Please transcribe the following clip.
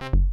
you